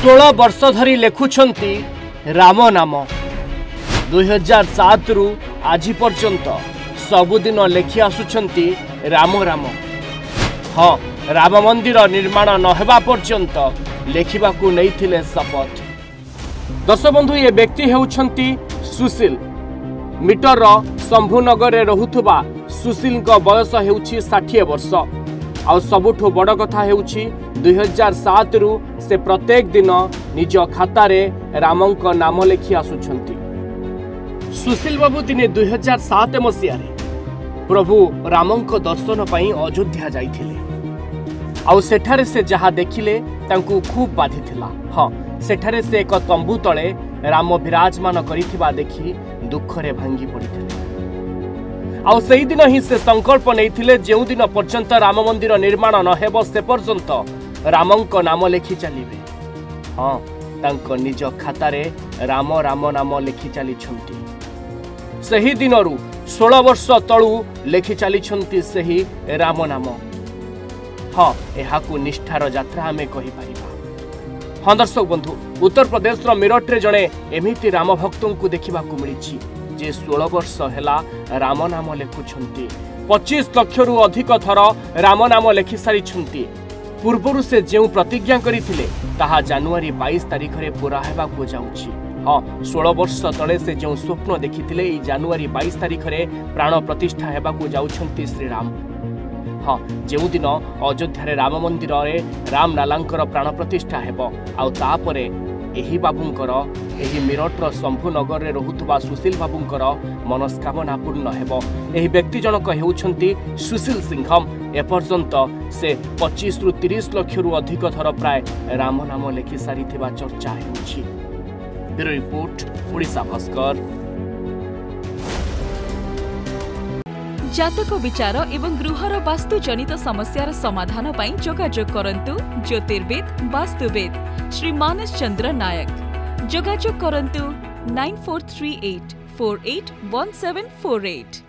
ଷୋହଳ ବର୍ଷ ଧରି ଲେଖୁଛନ୍ତି ରାମ ନାମ। ଦୁଇହଜାର ସାତରୁ ଆଜି ପର୍ଯ୍ୟନ୍ତ ସବୁଦିନ ଲେଖି ଆସୁଛନ୍ତି ରାମ ରାମ। ହଁ ରାମ ମନ୍ଦିର ନିର୍ମାଣ ନ ହେବା ପର୍ଯ୍ୟନ୍ତ ଲେଖିବାକୁ ନେଇଥିଲେ ଶପଥ। ଦଶବନ୍ଧୁ ଏ ବ୍ୟକ୍ତି ହେଉଛନ୍ତି ସୁଶୀଲ। ମିଟରର ଶମ୍ଭୁନଗରରେ ରହୁଥିବା ସୁଶୀଲଙ୍କ ବୟସ ହେଉଛି ଷାଠିଏ ବର୍ଷ। ଆଉ ସବୁଠୁ ବଡ଼ କଥା ହେଉଛି ଦୁଇହଜାର ସାତରୁ ସେ ପ୍ରତ୍ୟେକ ଦିନ ନିଜ ଖାତାରେ ରାମଙ୍କ ନାମ ଲେଖି ଆସୁଛନ୍ତି। ସୁଶୀଲ ବାବୁ ଦିନେ ଦୁଇହଜାର ସାତ ମସିହାରେ ପ୍ରଭୁ ରାମଙ୍କ ଦର୍ଶନ ପାଇଁ ଅଯୋଧ୍ୟା ଯାଇଥିଲେ। ଆଉ ସେଠାରେ ସେ ଯାହା ଦେଖିଲେ ତାଙ୍କୁ ଖୁବ୍ ବାଧିଥିଲା। ହଁ ସେଠାରେ ସେ ଏକ ତମ୍ବୁ ତଳେ ରାମ ବିରାଜମାନ କରିଥିବା ଦେଖି ଦୁଃଖରେ ଭାଙ୍ଗି ପଡ଼ିଥିଲେ। ଆଉ ସେଇଦିନ ହିଁ ସେ ସଂକଳ୍ପ ନେଇଥିଲେ ଯେଉଁଦିନ ପର୍ଯ୍ୟନ୍ତ ରାମ ମନ୍ଦିର ନିର୍ମାଣ ନ ହେବ ସେ ପର୍ଯ୍ୟନ୍ତ ରାମଙ୍କ ନାମ ଲେଖି ଚାଲିବେ। ହଁ ତାଙ୍କ ନିଜ ଖାତାରେ ରାମ ରାମ ନାମ ଲେଖି ଚାଲିଛନ୍ତି। ସେହି ଦିନରୁ ଷୋହଳ ବର୍ଷ ତଳୁ ଲେଖି ଚାଲିଛନ୍ତି ସେହି ରାମ ନାମ। ହଁ ଏହାକୁ ନିଷ୍ଠାର ଯାତ୍ରା ଆମେ କହିପାରିବା। ହଁ ଦର୍ଶକ ବନ୍ଧୁ ଉତ୍ତରପ୍ରଦେଶର ମିରଟରେ ଜଣେ ଏମିତି ରାମ ଭକ୍ତଙ୍କୁ ଦେଖିବାକୁ ମିଳିଛି। ଯେ ଷୋହଳ ବର୍ଷ ହେଲା ରାମ ନାମ ଲେଖୁଛନ୍ତି। ପଚିଶ ଲକ୍ଷରୁ ଅଧିକ ଥର ରାମ ନାମ ଲେଖି ସାରିଛନ୍ତି। ପୂର୍ବରୁ ସେ ଯେଉଁ ପ୍ରତିଜ୍ଞା କରିଥିଲେ ତାହା ଜାନୁଆରୀ ବାଇଶ ତାରିଖରେ ପୁରା ହେବାକୁ ଯାଉଛି। ହଁ ଷୋହଳ ବର୍ଷ ତଳେ ସେ ଯେଉଁ ସ୍ୱପ୍ନ ଦେଖିଥିଲେ ଏଇ ଜାନୁଆରୀ ବାଇଶ ତାରିଖରେ ପ୍ରାଣ ପ୍ରତିଷ୍ଠା ହେବାକୁ ଯାଉଛନ୍ତି ଶ୍ରୀରାମ। ହଁ ଯେଉଁଦିନ ଅଯୋଧ୍ୟାରେ ରାମ ମନ୍ଦିରରେ ରାମ ପ୍ରାଣ ପ୍ରତିଷ୍ଠା ହେବ ଆଉ ତାପରେ ଏହି ବାବୁଙ୍କର ଏହି ମିରଟର ଶମ୍ଭୁନଗରରେ ରହୁଥିବା ସୁଶୀଲ ବାବୁଙ୍କର ମନସ୍କାମନା ପୂର୍ଣ୍ଣ ହେବ। ଏହି ବ୍ୟକ୍ତି ଜଣକ ହେଉଛନ୍ତି ସୁଶୀଲ ସିଂହମ ଏପର୍ଯ୍ୟନ୍ତ ସେ ପଚିଶରୁ ତିରିଶ ଲକ୍ଷରୁ ଅଧିକ ଥର ପ୍ରାୟ ରାମ ନାମ ଲେଖି ସାରିଥିବା ଚର୍ଚ୍ଚା ହେଉଛି। ରିପୋର୍ଟ ଓଡ଼ିଶା ଭାସ୍କର। जतक विचार एवं गृह वास्तु जनित समस्या समाधान जोाजोग करूँ ज्योतिर्विद, वास्तुविद, श्री मानस चंद्र नायक। जोाजोग करूँ nine four three eight, four eight one seven four eight.